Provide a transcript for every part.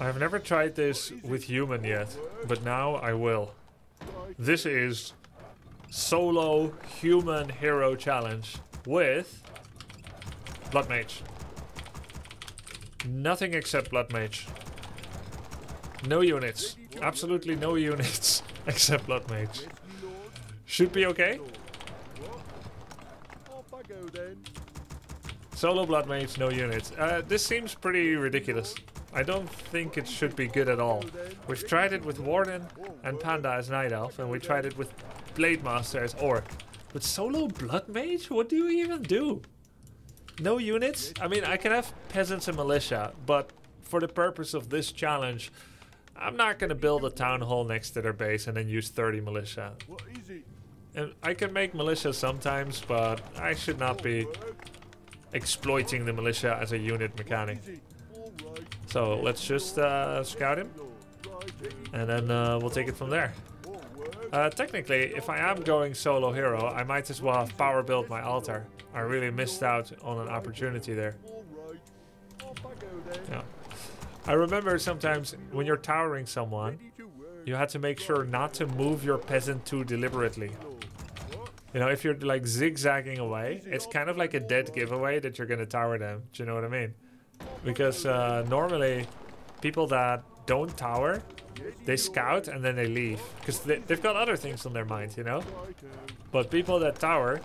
I've never tried this with human yet, but now I will. This is solo human hero challenge with Blood Mage. Nothing except Blood Mage. No units. Absolutely no units except Blood Mage. Should be okay. Solo Blood Mage, no units. Uh, this seems pretty ridiculous. I don't think it should be good at all. We've tried it with Warden and Panda as Night Elf, and we tried it with Blade Master as Orc. But solo Blood Mage? What do you even do? No units? I mean, I can have Peasants and Militia, but for the purpose of this challenge, I'm not going to build a town hall next to their base and then use 30 Militia. And I can make Militia sometimes, but I should not be exploiting the Militia as a unit mechanic. So let's just uh, scout him. And then uh, we'll take it from there. Uh, technically, if I am going solo hero, I might as well have power build my altar. I really missed out on an opportunity there. Yeah. I remember sometimes when you're towering someone, you had to make sure not to move your peasant too deliberately. You know, if you're like zigzagging away, it's kind of like a dead giveaway that you're gonna tower them. Do you know what I mean? Because uh, normally, people that don't tower, they scout and then they leave. Because they, they've got other things on their mind, you know? But people that tower,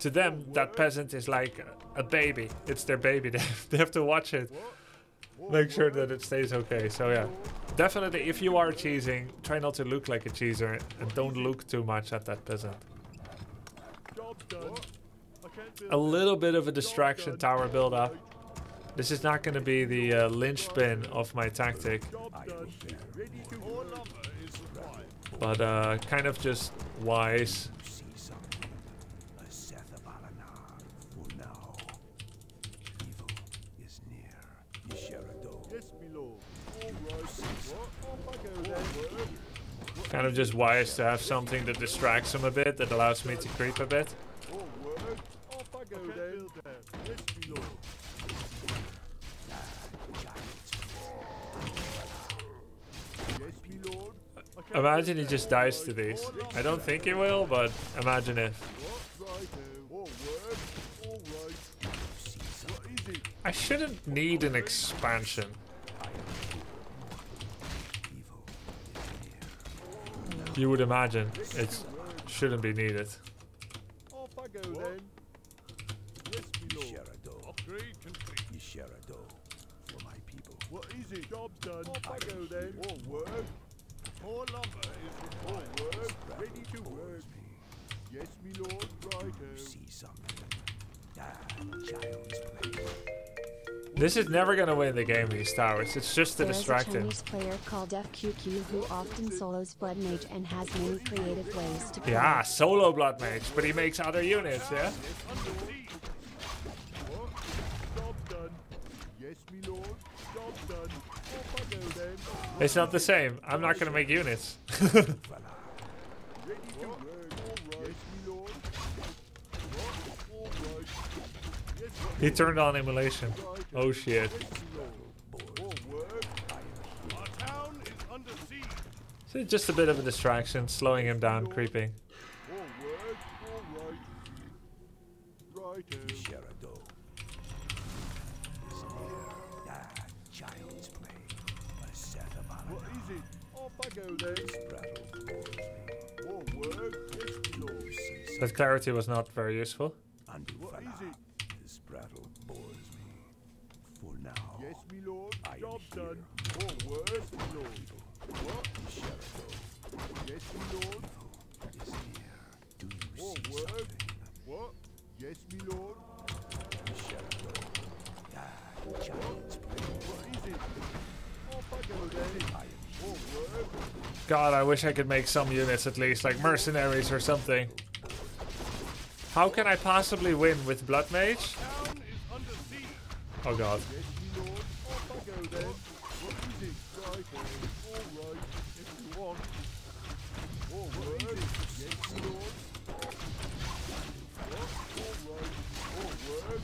to them, that peasant is like a baby. It's their baby. They have, they have to watch it. Make sure that it stays okay. So yeah, definitely if you are cheesing, try not to look like a cheeser and don't look too much at that peasant. A little bit of a distraction tower build up. This is not going to be the uh, linchpin of my tactic. But uh, kind of just wise. Kind of just wise to have something that distracts him a bit, that allows me to creep a bit. Imagine he just dies to these. I don't think he will, but imagine if. I shouldn't need an expansion. You would imagine it shouldn't be needed. Off I go then. Yes, me lord. Upgrade complete. for my people. What is it? Job done. Off I go then. More work. More lumber is required. More work. Ready to work. Yes, me lord. Righto. See something. Ah, child's play. This is never gonna win the game, these towers. It's just to There is a distract him. Chinese player called FQQ who often solos Blood Mage and has many creative ways to play. Yeah, solo Blood Mage, but he makes other units, yeah? Under siege. What? Job done. Yes, me lord. Job done. Off I go then. It's not the same. I'm not gonna make units. Ready to work. All right. Yes, me lord. What? All right. Yes, he turned on immolation. Oh shit. So just a bit of a distraction, slowing him down, creeping. That clarity was not very Sherado. Lord. I Job done. More work. Yes, me lord. What? Sherado Yes, me lord. is near. Do you More see work. something? What? Yes, me lord. Sherado. Ah, child's play. What is it? Off I go then. I am More work. God, I wish I could make some units at least, like mercenaries or something. How can I possibly win with Blood Mage? Town is under siege. Oh god. Yes, me lord. Off I go then. What is it? Righto. All right. If you want. More work. Yes, me lord. What? All right. More work.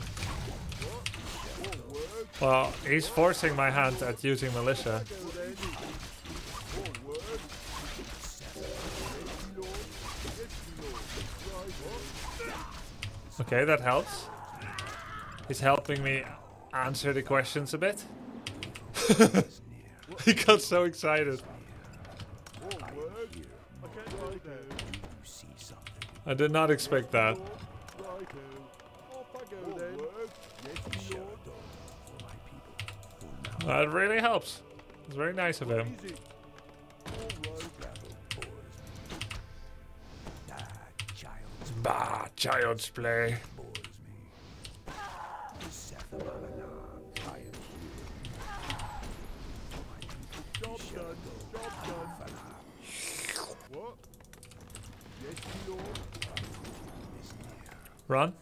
What? More work. Well, he's forcing my hand at using militia. Okay, that helps. He's helping me answer the questions a bit. he got so excited. I did not expect that. Righto. Off I go then. Yes, me lord. For my people. For now. That really helps. It's very nice of him. Ah, Bah, child's play. Run.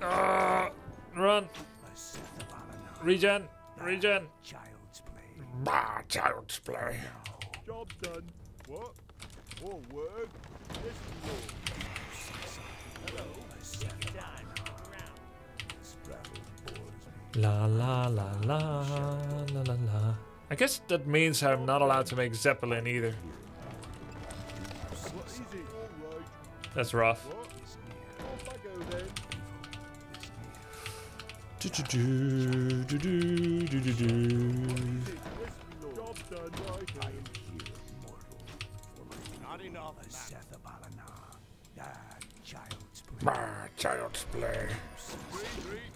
Ah, run. Regen. Regen. child's play. Bah, child's play. Job done. What? Forward. Yes, me lord. A Seth Abalana. This battle bores. La la la la la la la. I guess that means I'm not allowed to make Zeppelin either. What is it? All right. That's rough. Do, do, do, do, do, do, do, do. Me lord.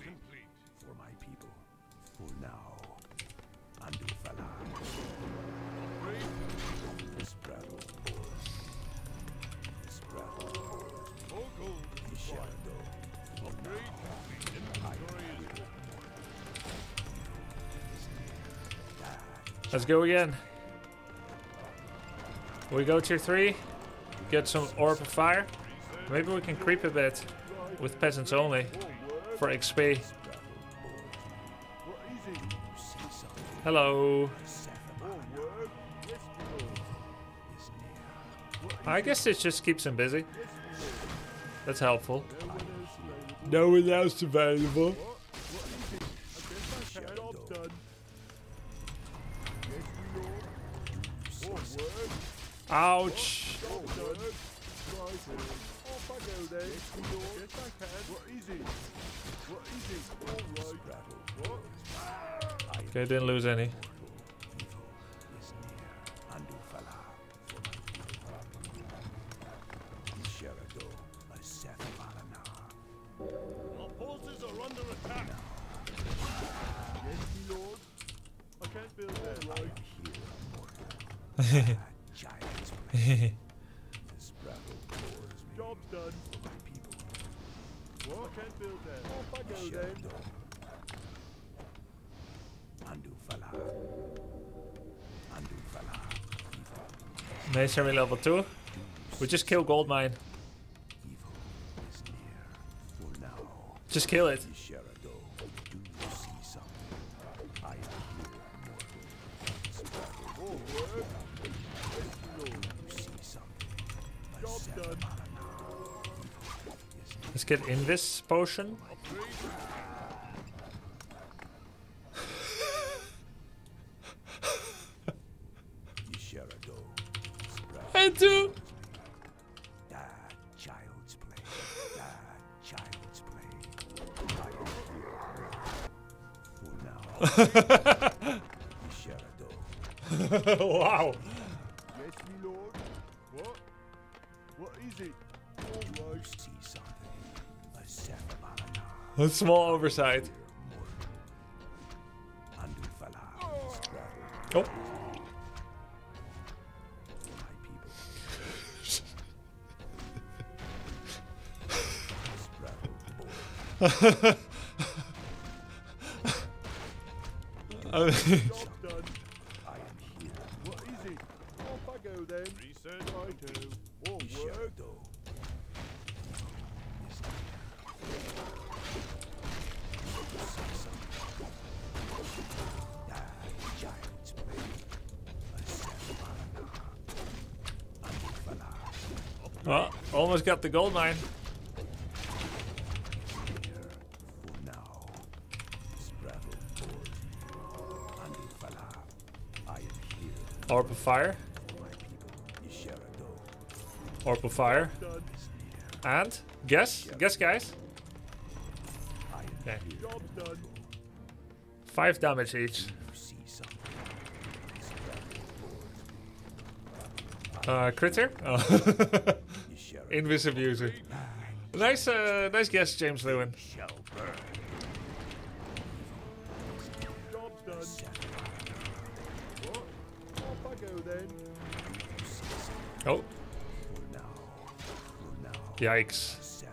Let's go again. We go tier 3, get some Orb of Fire. Maybe we can creep a bit with peasants only for XP. Hello. I guess it just keeps him busy. That's helpful. No one else available. What? Okay, didn't lose any. is This battle bores me. Job done. My people. I can't build there. Off I go then. Andu Fala. Andu Fala. Mace Army level 2. We just kill. For now. Just kill it. Get in this potion. The Sherado. I do. Child's play. Child's play. I am here. For now. the Sherado. wow. Yes, me lord. What? What is it? All You right. A small oversight. Here, mortal. Andu Fala. This battle Oh. for my Almost got the gold mine. Orb of fire. Orb of fire. And guess, guess, guys. Okay. Five damage each. Uh, critter? Oh. Invisible user. Nice, uh, nice guess, James Lewin. Oh, yikes.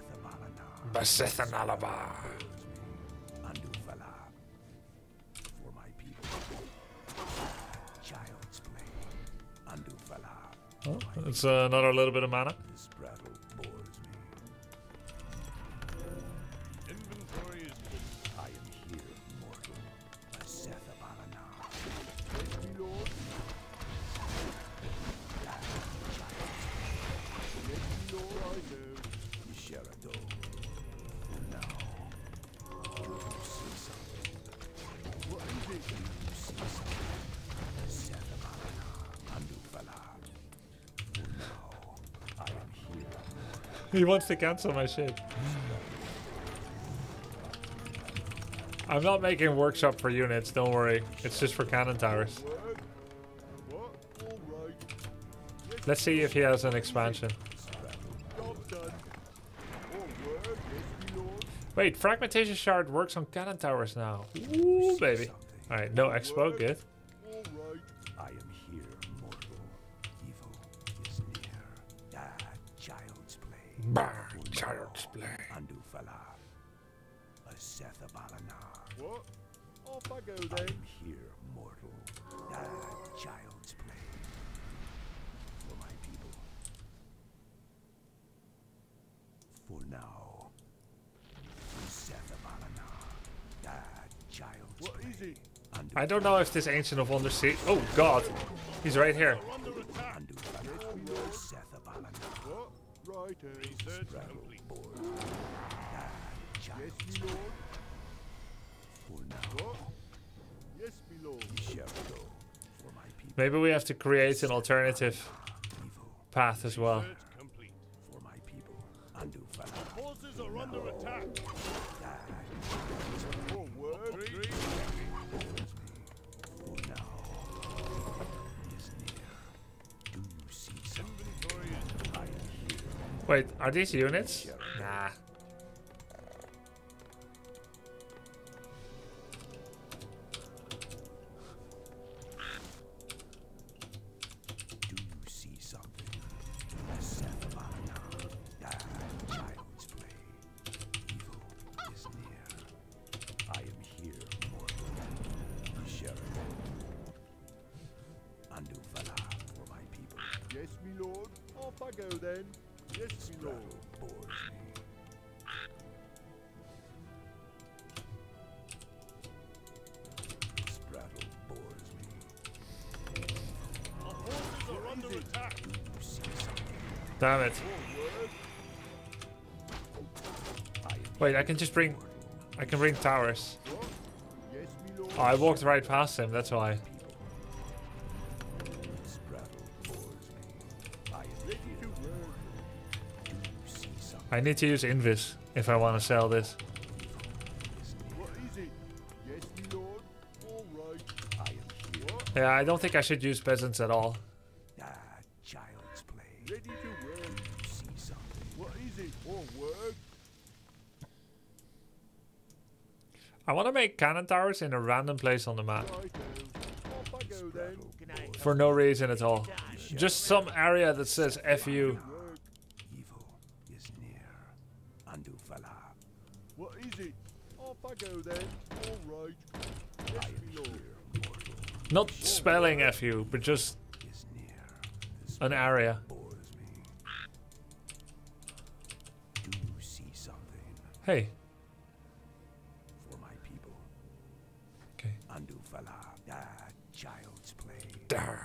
Basethanalaba. Oh, it's uh, another little bit of mana. He wants to cancel my shit. I'm not making workshop for units, don't worry. It's just for cannon towers. Let's see if he has an expansion. Wait, fragmentation shard works on cannon towers now. Ooh, baby. Alright, no expo, good. Off I go I then. am here, mortal. Ah, child's play. For my people. For now. Seth Abalana. Ah, child's What play. is it? I don't know if this Ancient of Wonders see. Oh, God. He's right here. Under attack. Andufala. Seth Abalana. What? Right. uh, Research complete. Board. Ah, Yes, child's me lord. For now. What? Yes, me lord. Sherado. For my people. Maybe we have to create an alternative path as well. Research complete. For my Do you see something? Damn it. All work. I am Wait, I can just bring... I can bring towers. What? Yes, me lord. Oh, I walked right past him, that's why. I need to use Invis if I want to sell this. Yeah, I don't think I should use peasants at all. Ah, child's play. I want to make cannon towers in a random place on the map. For no reason at all. Just some area that says FU. Work. Evil is near. Andufala. What is it? Off I go then. All right. Yes, I am me lord. here, mortal. Not spelling FU, but just Is near. This an area. bores me. Do you see something? Hey. For my people. Okay. Andufala. Ah, child's play. Dar.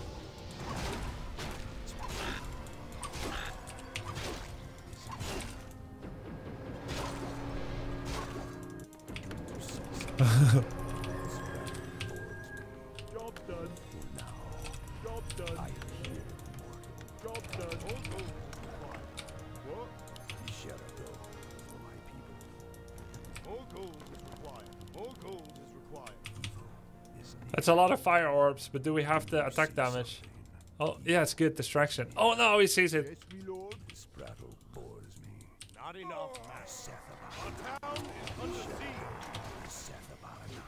Is near. That's a lot of fire orbs, but do we have the attack damage? Oh, yeah, it's good distraction. Oh no, he sees it. Yes, me lord. This battle bores me. Not enough, master. Sethabana, Our town is under siege. Sethabana.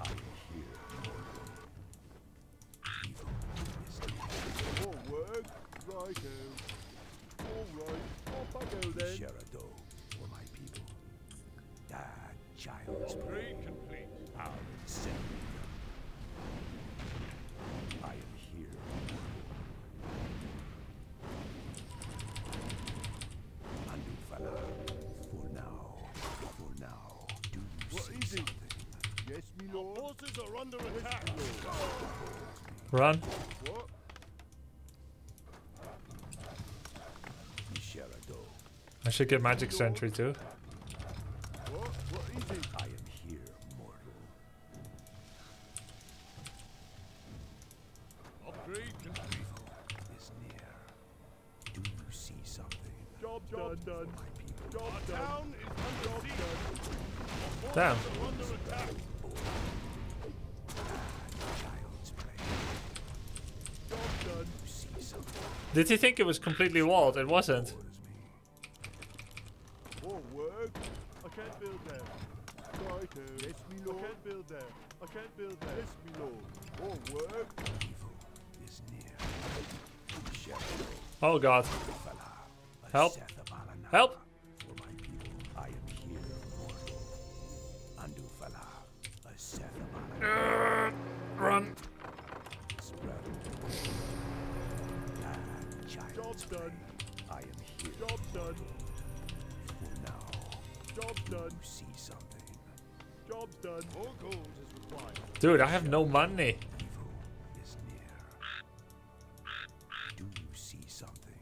I am here, mortal. Evil is near. More work. Righto. All right. Off I go then. Gerardo, for my people. Child's play. Complete. I'll send them. I am here. Andufala, for now, for now, do you What see is it? something? Forces are under attack. Run. What? I should get magic sentry too. Did he think it was completely walled? It wasn't. Bores me. More work. I can't build there. Righto. Yes, me lord. I can't build there. I can't build there. Yes, me lord. More work. Evil is near. Gerardo, Oh god. Help. Help! For my people, I am here, mortal. Andufala, a Sethabalana. Run. Spread. Ah, child's Job done. I am here. Job done. For now, Job done. you see something. Job done. More gold is required. Dude, I have no money. Evil is near. Do you see something?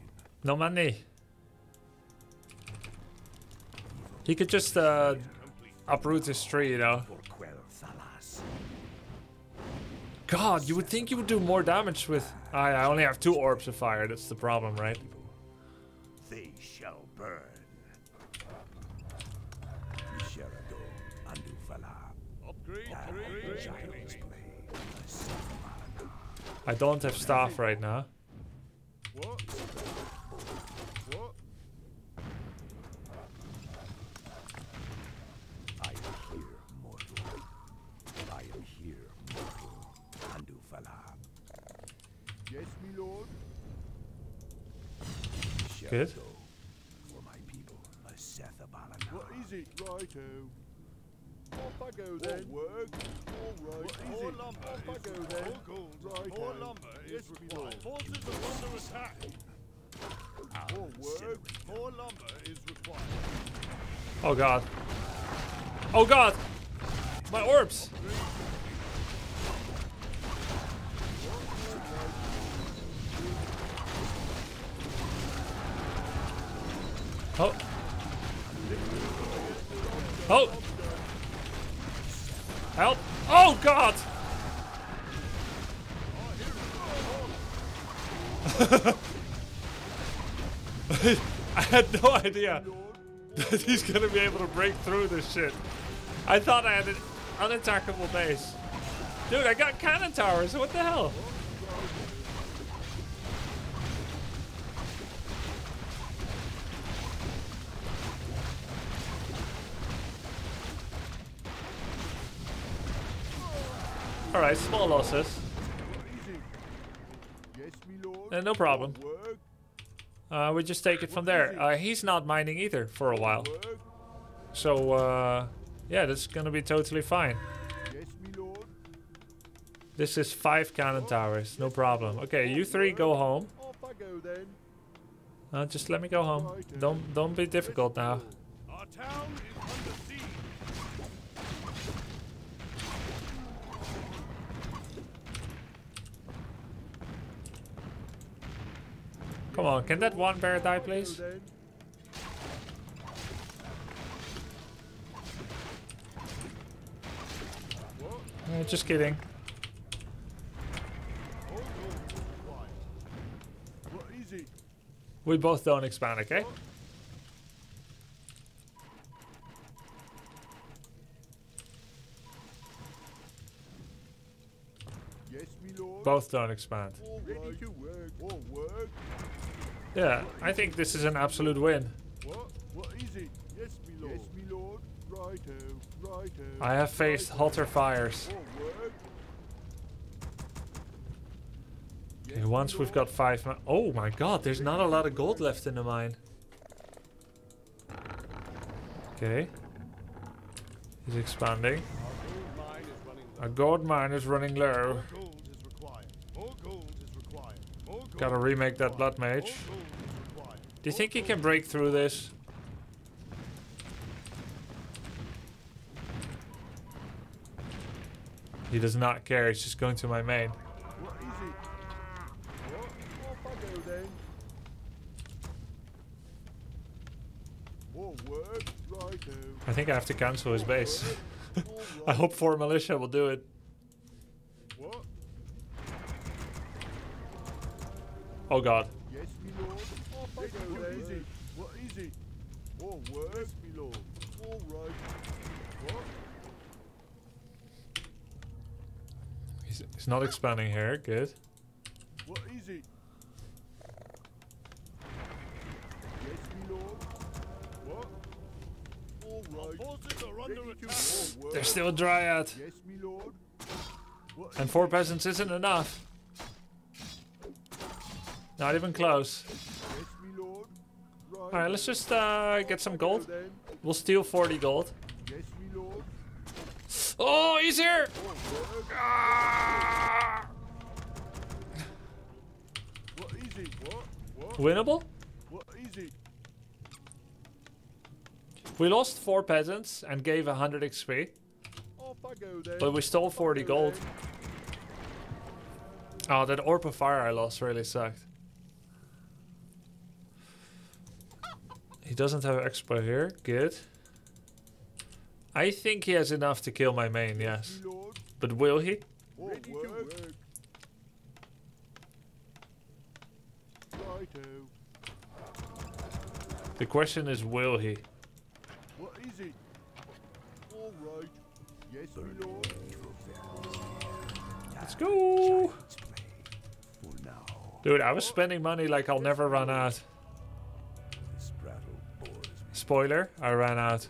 No money. He could just uh, uproot his tree, you know. God, you would think you would do more damage with... I, I only have two orbs of fire, that's the problem, right? They shall burn. Gerardo, Andufala, Upgrade. Upgrade. child's play. A Sethabalana. I don't have staff right now. What? What? I am here, mortal. I am here, mortal. Andufala. Yes, me lord. Good. For my people, a Sethabalana. What is it? Righto. Off oh. I go then. More work. All right. What is it? Oh. Lumber Off I go then. More gold. Righto. More lumber yes, is required. Forces are under attack. Ah, More work. More lumber is required. Oh god. Oh god! My orbs! Oh. Oh! Help! Oh god! I had no idea that he's gonna be able to break through this shit. I thought I had an unattackable base. Dude, I got cannon towers, what the hell? Alright, small losses. Uh, no problem. Uh, we just take it from there. Uh, he's not mining either for a while. So, uh, yeah, that's gonna be totally fine. This is five cannon towers, no problem. Okay, you three go home. Uh, just let me go home. Don't don't be difficult now. Our town is under siege. Come on, can that one bear die, please? Uh, just kidding. All gold is required. What is it? We both don't expand, okay? Yes. Both don't expand. Ready to work. Work. Yeah, I think this is an absolute win. What? What is it? Yes, me lord. Yes, me lord. Righto. Righto. I have faced hotter fires. Okay, once we've got five Oh my god, there's not a lot of gold left in the mine. Okay. He's expanding. Our gold mine is running low. Gotta remake that blood mage. More gold is required. Do you think he can break through this? He does not care, he's just going to my main. I think I have to cancel his base. I hope 4 militia will do it. Oh god. Yes, me lord. Off I go then. What is it? What is it? More work. Yes, lord. All right. What? He's, he's not expanding here, good. What is it? Yes, lord. What? All right. are under attack. There's still dryad. Yes, lord. And four peasants isn't enough. Not even close. Yes, me lord. Right. Alright, let's just uh, get some gold. We'll steal 40 gold. Oh, he's here! Winnable? We lost 4 peasants and gave 100 XP, but we stole 40 Off I go gold. Oh, that Orb of Fire I lost really sucked. He doesn't have expo here. Good. I think he has enough to kill my main, yes. But will he? The question is, will he? What is it? All right. Yes, lord. Let's go! Dude, I was spending money like I'll never run out. Spoiler, I ran out.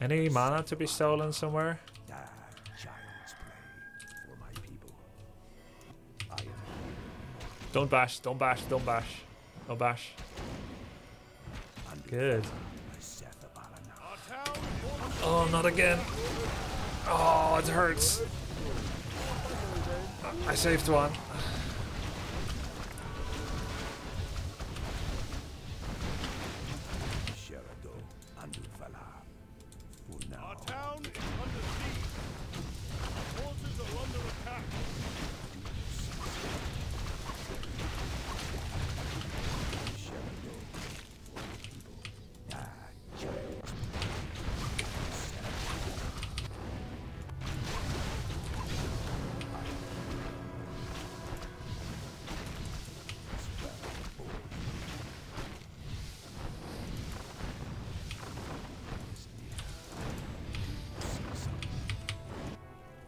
Any mana to be stolen somewhere? child's play for my people. I am Don't bash, don't bash, don't bash. No bash. Good. by Seth Abalana. Our town is Oh, not again. Oh, it hurts. I saved one.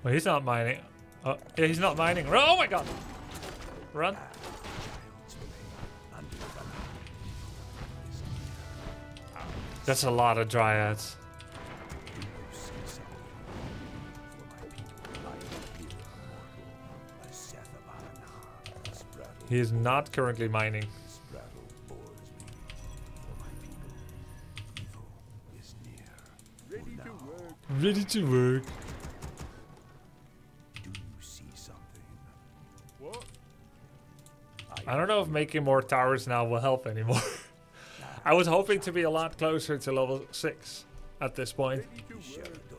Well, he's not mining. Oh, he's not mining. Oh my god! Run. That's a lot of dryads. He is not currently mining. Ready to work. Ready to work. I don't know if making more towers now will help anymore. I was hoping to be a lot closer to level 6 at this point.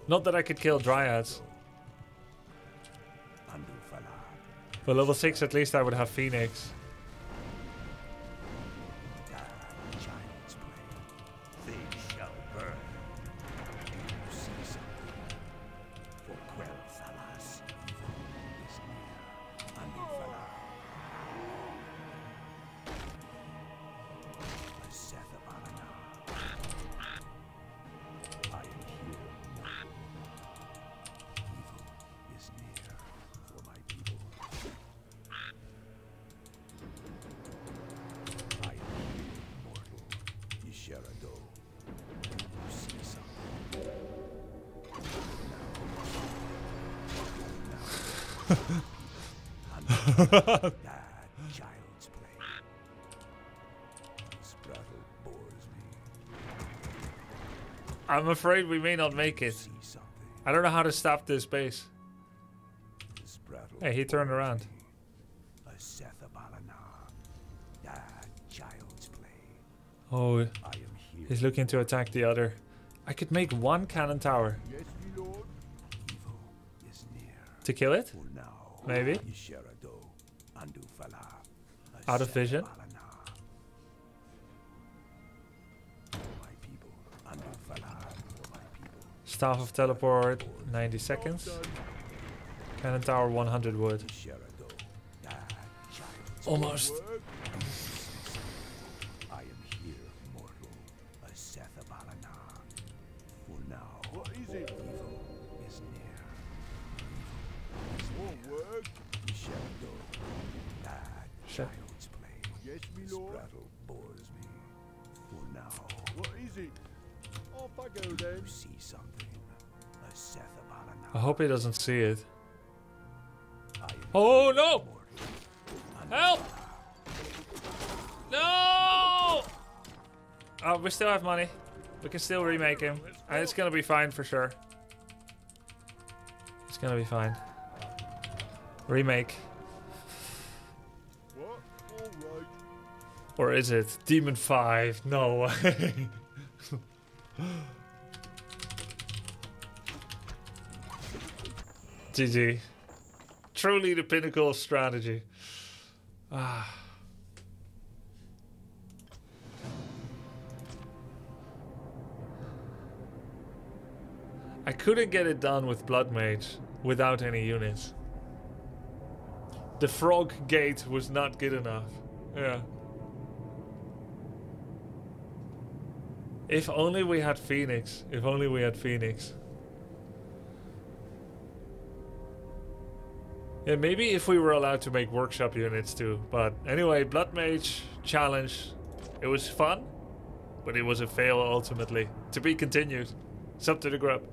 Not that I could kill dryads. But level 6 at least I would have Phoenix. Sherado. You see something? That child's play. This battle bores me. I'm afraid we may not make it. I don't know how to stop this base. This Hey, he turned around. A Sethabalana. That child's play. Oh, I am here. He's looking to attack the other. I could make one cannon tower Yes, to kill it. Now. Maybe. Out of vision. Staff of teleport, 90 seconds. Cannon tower, 100 wood. Almost. Is it? Evil is near. More work. Yisherado. That Shit. child's play. Yes, me This lord. battle bores me. For now. What is it? Off I go then. You see something. A Sethabalana. I hope he doesn't see it. Oh no! Help! No! Oh, we still have money. We can still remake him. And it's gonna be fine for sure. It's gonna be fine. Remake. Right. Or is it Demon 5? No. GG. Truly the pinnacle of strategy. Ah. Couldn't get it done with Blood Mage without any units. The frog gate was not good enough. Yeah. If only we had Phoenix. If only we had Phoenix. Yeah, maybe if we were allowed to make workshop units too. But anyway, Blood Mage challenge. It was fun, but it was a fail ultimately. To be continued. It's up to the grub.